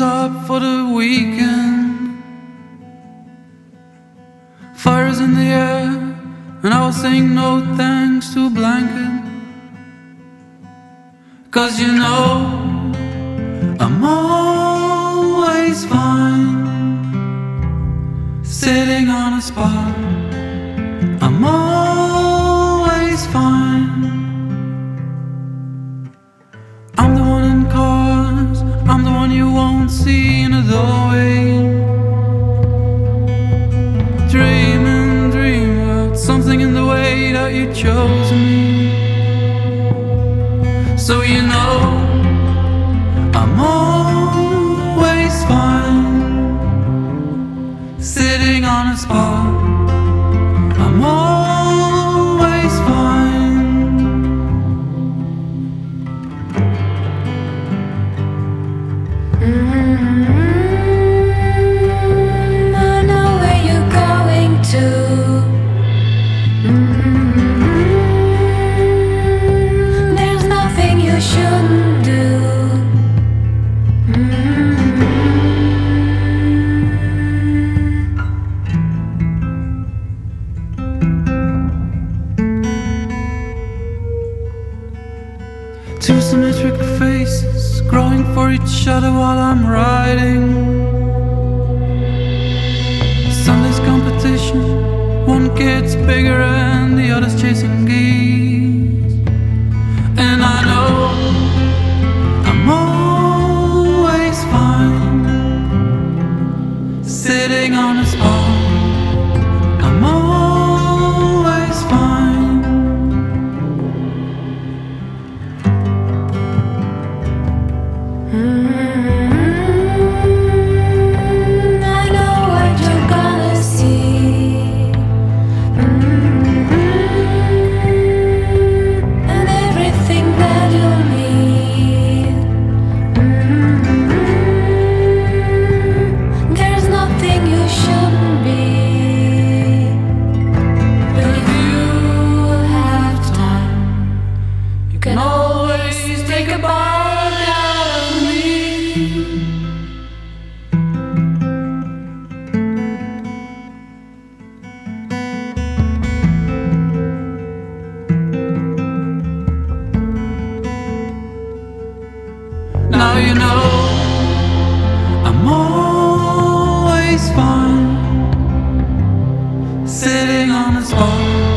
up for the weekend. Fire's in the air, and I was saying no thanks to blanket. Cause you know, I'm always fine sitting on a spot. One you won't see in a doorway. Dreaming, dream about something in the way that you chose me. So you know, I'm always fine sitting on a spot. Two symmetric faces growing for each other while I'm riding. Sunday's competition, one kid's bigger and the other's chasing geese. And I know I'm always fine sitting on a spot. can always take a bite out of me. Now you know I'm always fine sitting on a spot.